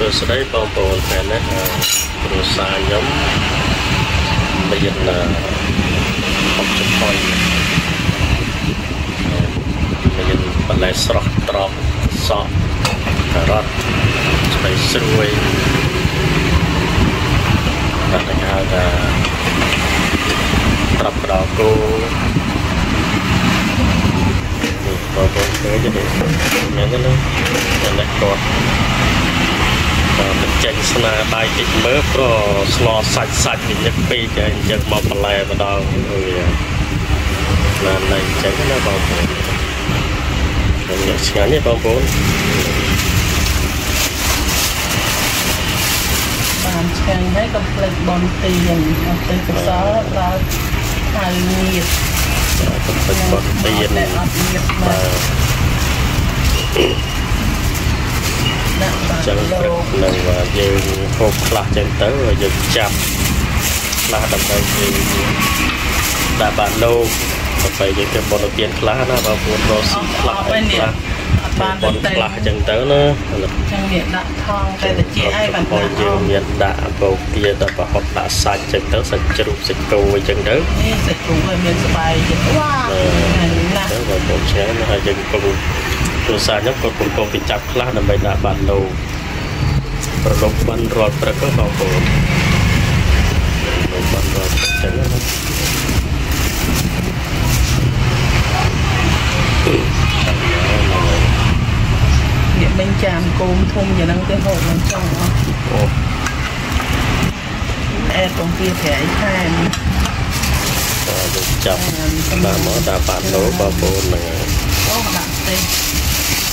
សួស្តីបងប្អូនទាំងនេះគ្រួសារខ្ញុំមានអបចំផុយមានបន្លែស្រស់ត្រប់សក់ការ៉ុតស្បៃស្រួយតែគេហៅថាត្រាប់ក្តោគោបងប្អូនឃើញទេមានទេណាតែអ្នកគាត់ បញ្ចេញស្នាដៃតិចមើលព្រោះស្លសាច់សាច់វាញឹកពេកអញ្ចឹងមកបន្លែម្ដងវាណាស់ណៃអញ្ចឹងណាបងប្អូនខ្ញុំឆ្ងាញ់ទេបងប្អូនបានឆ្ងាញ់ហើយក៏ផ្លេចបនទៀនអត់ទៅកសលដល់ហៅងៀតក៏ផ្លេចបនទៀនអត់ងៀតបាទ ចឹងព្រឹកនឹងយើងហូបខ្លះចឹងទៅយើងចាប់ខ្លះដើម្បីយើងដាក់បានលោកដើម្បីយើងទៅបនទានខ្លះណាបងប្អូនរស់ស៊ីខ្លះខ្លះបានបនខ្លះចឹងទៅណាចឹងវាដាក់ថងតែតិចឲ្យបានហើយយើងមានដាក់បោកទាដល់ប្រហុកដាក់សាច់ចឹងទៅសាច់ជ្រូកសាច់គោអញ្ចឹងទៅនេះសាច់ជ្រូកឲ្យមានស្បែកចិត្តវ៉ាណាស់បងប្អូនឆ្ងាញ់ហើយយើងកំពុងគ្រួសារខ្ញុំក៏កំពុងទៅចាប់ខ្លះដើម្បីដាក់បានលោក ប្រឡប់បានរាល់ព្រឹកបងប្អូនប្រឡប់បានរាល់ព្រឹកចឹងណាវាមិញចាំគោមធំយ៉ាងហ្នឹងទៅហូបមិនចង់អស់អូអែតកំពីប្រៃថែមទៅចាប់តាមមកតាមបានលោបងប្អូនហ្នឹងអូដាក់ទេ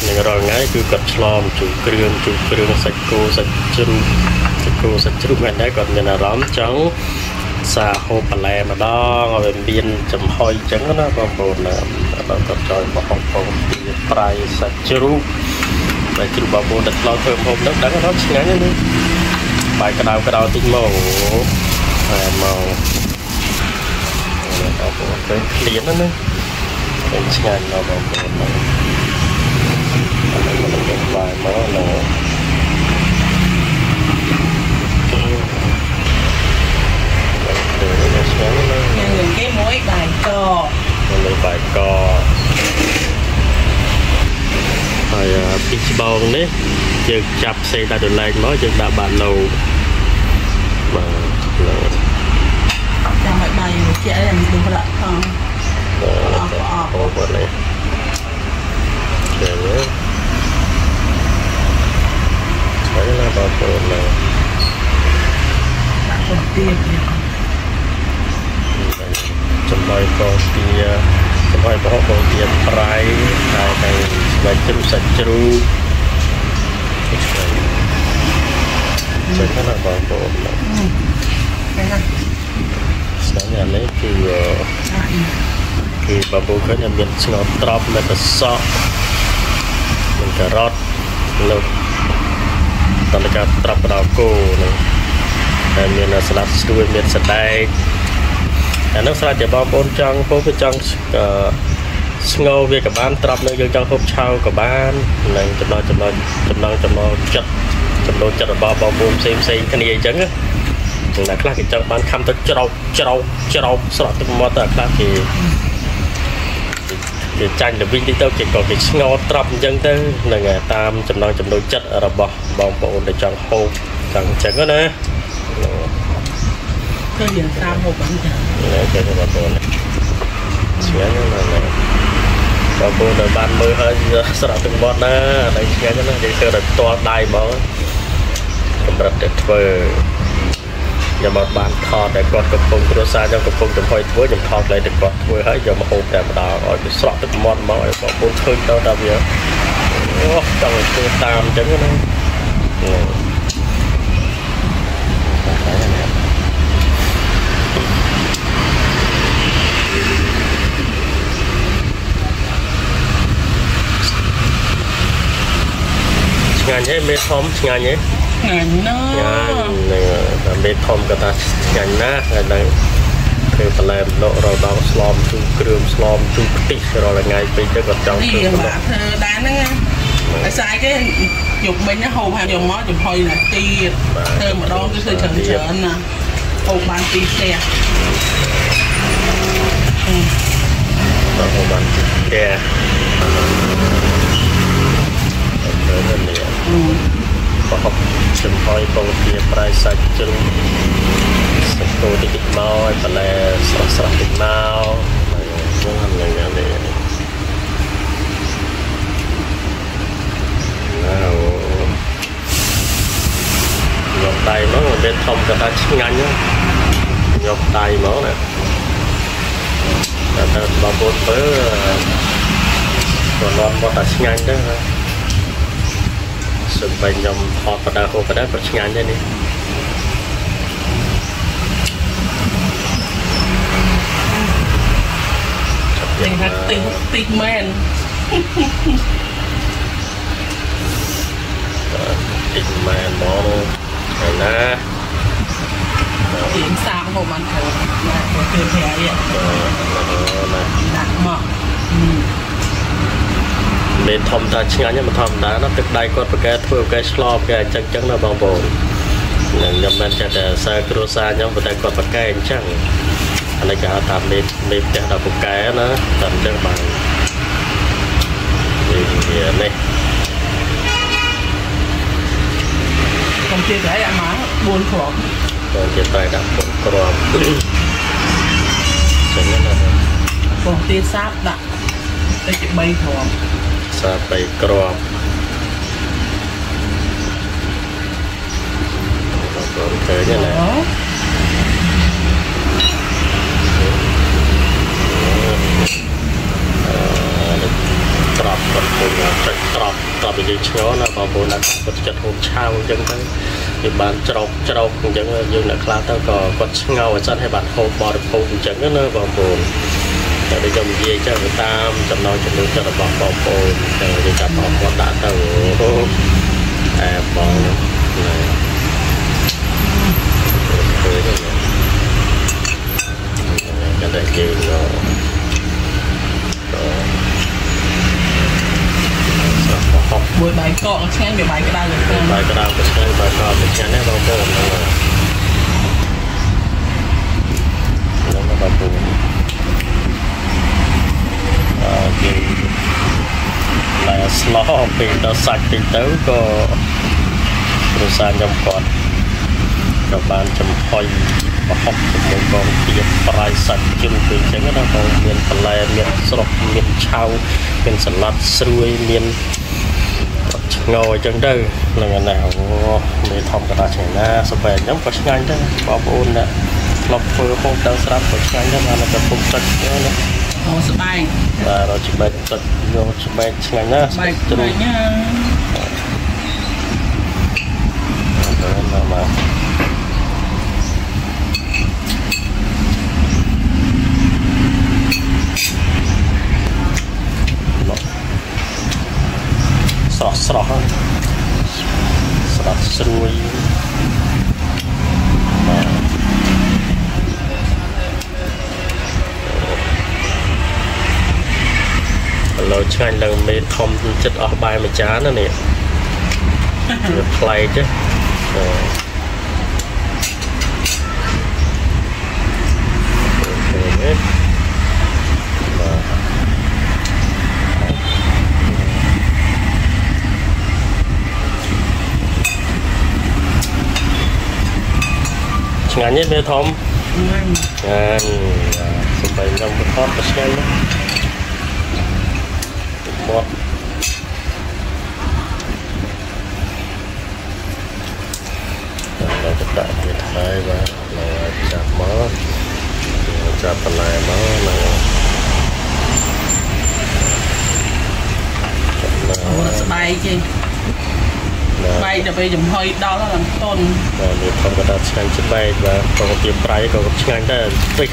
នឹងរាល់ថ្ងៃគឺគាត់ឆ្លងជួយគ្រឿងជួយគ្រឿងសាច់គោសាច់ជ្រូកសាច់គោសាច់ជ្រូកហ្នឹងដែរគាត់មានអារម្មណ៍ចង់សាហូបបន្លែម្ដងឲ្យវាមានចំហុយចឹងណាបងប្អូនណាដល់គាត់ចង់បោះបងពីប្រៃសាច់ជ្រូកតែជ្រូកបងប្អូនដែលឆ្លងធ្វើហូបហ្នឹងដឹងថាឆ្ងាញ់ណាបាយក្តៅក្តៅតិចមកហើយមកបងប្អូនឃើញឃ្លានណាណាឆ្ងាញ់ណាបងប្អូនណា បាយមកនៅយើងគេមួយបាយកមួយបាយកហើយពីច្បងនេះយើងចាប់ផ្សេងដាក់ដុល្លារមកយើងដាក់បាឡូបាទឡូចាំឲ្យបាយជាអីមិនដឹងប្រាក់ផងអត់អត់អូបើនេះចឹងហើយណាបងប្អូនណាដាក់ ទៅទៀតចំបាយកោទាចំបាយបោះកោទាប្រៃហើយទៅស្បែកជ្រូកសាច់ជ្រូកចឹងណាបងប្អូនណាស្ដាប់យ៉ាងនេះគឺគឺបងប្អូនឃើញមានស្ងោត្រប់នៅប្រសក់មានការ៉ុតលោកតលកាត្រាប់បដោគោនឹងហើយមាន ស្លាប់ស្ទួយមានសដែកអានោះស្រាប់តែបងប្អូនចង់ហូបវាចង់ស្ងោវាក៏បានត្រាប់នៅយើងចង់ហូបឆៅក៏បាននឹងចំណងចំណងចំណងចំណងចិត្តចំណូលចិត្តរបស់បងប្អូនផ្សេងផ្សេងគ្នាអញ្ចឹងណាខ្លះគេចង់បានខំទៅច្រោកច្រោកច្រោកស្រក់ទឹកមាត់ទៅខ្លះគេគេចាញ់ទៅវិញតិចទៅគេក៏គេស្ងោត្រប់អញ្ចឹងទៅនឹងតាមចំណងចំណូលចិត្តរបស់បងប្អូនដែលចង់ហូបចង់អញ្ចឹងណា គឺយើងតាមហូបអញ្ចឹងណាគេបងប្អូនឆ្ងាញ់ណាស់ណាបងប្អូនដែលបានមើលហើយស្រក់ទឹកមាត់ណាតែឆ្ងាញ់ណាស់គេធ្វើដល់ផ្ទាល់ដៃហ្មងកម្រិតតែធ្វើខ្ញុំមកបានថតតែគាត់កំពុងគ្រួសារខ្ញុំកំពុងចំហុយធ្វើខ្ញុំថតលេតែគាត់ធ្វើហើយយកមកហូបតែម្ដងឲ្យវាស្រក់ទឹកមាត់មកឲ្យបងប្អូនឃើញទៅថាវាអូចង់ធ្វើតាមអញ្ចឹងណាឆ្ងា ញ់ទេមេធំឆ្ងាញ់ទេឆ្ងាញ់ណាស់ឆ្ងាញ់តែមេធំក៏ថាឆ្ងាញ់ណាស់ហើយដល់ធ្វើបន្លែម្ដករដងស្លមជូរគ្រឿងស្លមជូរខ្ទិះរាល់ថ្ងៃពេកទៅក៏ចង់ធ្វើធ្វើដែរហ្នឹងហើយស្អែកគេយកមិញណាហូបហើយយកមកចំហុយណាទៀតធ្វើម្ដងគឺធ្វើច្រើនច្រើនណាហូបបានពីរផ្ទះដល់ហូបបានផ្ទះ ទៅនេះអឺប្រហុកចំហុយពងទាប្រៃសាច់ជ្រូកសាច់គោតិចៗមកឲ្យបន្លែស្រស់ស្រស់តិចមកហ្នឹងហ្នឹងហ្នឹងនេះណាអូយកដៃមកវាធំក៏ថាឆ្ងាញ់ហ្នឹងយកដៃមកណាតែទៅបងប្អូនធ្វើក៏នន់មកតែឆ្ងាញ់ដែរណា សឹកបែខ្ញុំថតបដាហូបបដាក៏ឆ្ងាញ់ដែរនេះទិញហាក់ទិញតិចមែនតិចមែនមកហើយណាទៀងសាបហូបបានត្រូវណាព្រោះគឺប្រៃណាដាក់មកអឺ មេធំតាឆ្ងាញ់ហ្នឹងមិនធម្មតាណាទឹកដៃគាត់ប្រកែធ្វើប្រកែឆ្លបគេអញ្ចឹងអញ្ចឹងណាបងប្អូននឹងខ្ញុំមិនចេះតែសើគ្រួសារខ្ញុំប៉ុន្តែគាត់ប្រកែអញ្ចឹងអានេះគេហៅថាមេមេផ្ទះដល់ប្រកែណាតែអញ្ចឹងបាននេះនេះកុំជិះប្រៃអាមក4គ្រាប់ còn hiện tại đã còn còn chẳng nhất là ព្រោះទាសាបដាក់ទៅជា3គ្រាប់ xa tay crop còn thế như này ក្របគាត់ពុញទឹកក្របក្របនិយាយឆ្ងល់ណាបងប្អូនណាគាត់ចិត្តហូបឆាវអញ្ចឹងទៅវាបានច្រោកច្រោកអញ្ចឹងយើងអ្នកខ្លះទៅក៏គាត់ឆ្ងល់ឲ្យសិនឲ្យបានហូបបរិភោគអញ្ចឹងណាបងប្អូន តែដូចខ្ញុំនិយាយចឹងទៅតាមចំណងចំណូលចិត្តរបស់បងប្អូនតែយើងចាប់បងប្អូនដាក់ទៅអូតែបងណាឃើញទេក៏តែយើងក៏ស្រស់ហប់មួយបាយកកឆ្ងាញ់វាបាយក្តៅទៅខ្លាំងបាយក្តៅក៏ឆ្ងាញ់បាយកកក៏ឆ្ងាញ់ដែរបងប្អូនហ្នឹងហ្នឹងបងប្អូនអឺ គេឡាស្លោពេលដល់សាច់តិចទៅក៏គ្រួសារខ្ញុំគាត់ក៏បានចំហុយប្រហុកជាមួយកងទាប្រៃសាច់ជ្រូកទៅអញ្ចឹងណាបងមានបន្លែមានស្រុកមានឆៅមានសឡាត់ស្រួយមានឆ្ងោអញ្ចឹងទៅហ្នឹងណាអូមានធំកតាឆ្ងាញ់ណាសបែអញ្ចឹងក៏ឆ្ងាញ់ដែរបងប្អូនណាធ្លាប់ធ្វើហូបដល់ស្រាប់ក៏ឆ្ងាញ់ដែរបានតែពុកទឹកណា អូស្បែកបាទរកច្បាច់ទឹកយកច្បាច់ឆ្ងាញ់ណាស្បែកជ្រូឆ្ងាកញ់ណាទៅមកមកស្រស់ស្រស់ហ្នឹងស្រស់ស្រួយ ឡូវឆ្ងាញ់ឡើងមេធំចិត្តអស់បាយមួយចានណានេះវាប្លែកទេអឺឃើញទេបាទឆ្ងាញ់ទេមេធំឆ្ងាញ់អានសំបីខ្ញុំបថតក៏ឆ្ងាញ់ដែរ បាត់តែទៅដាក់វាថ្លៃបាទឡើយចាប់មកចាប់បន្លែមកណាបាទស្បែកគេស្បែកទៅពេលចំហុយដល់ហ្នឹងតន់បាទវាធម្មតាឆ្ងាញ់ស្បែកបាទក៏វាប្រៃក៏ឆ្ងាញ់ដែរពេក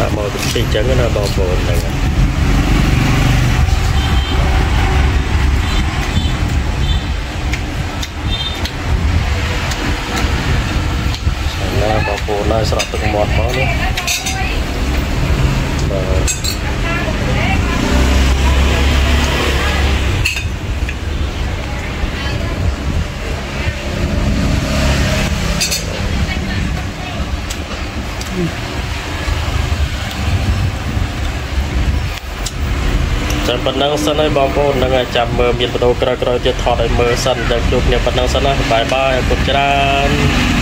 ដាក់មកពេកចឹងណាបងប្អូនហ្នឹង ចាំប៉ុណ្ណឹងសិនហើយបងប្អូនហ្នឹងហើយចាំមើលមានវីដេអូក្រោយៗទៀតថតឲ្យមើលសិនចាំជួបគ្នាប៉ុណ្ណឹងសិនណាបាយបាយអរគុណច្រើន